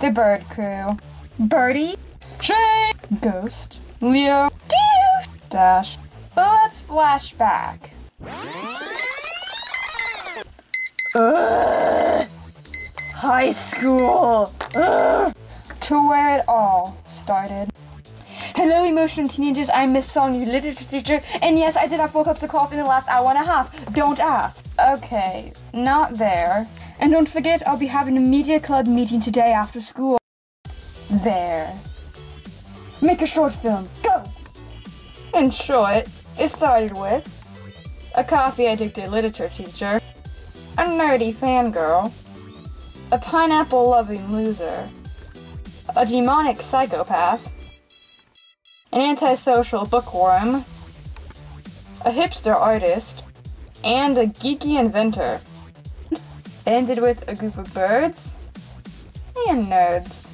The Bird Crew. Birdie, Shay, Ghost, Leo, Douche, Dash. But let's flash back. Ugh. High school. Ugh. To where it all started. Hello, emotional teenagers. I'm Miss Song, your literature teacher, and yes, I did have four cups of coffee in the last hour and a half. Don't ask. Okay, not there. And don't forget, I'll be having a media club meeting today after school. There. Make a short film. Go! In short, it started with a coffee addicted literature teacher, a nerdy fangirl, a pineapple loving loser, a demonic psychopath, an antisocial bookworm, a hipster artist, and a geeky inventor. Ended with a group of birds and nerds.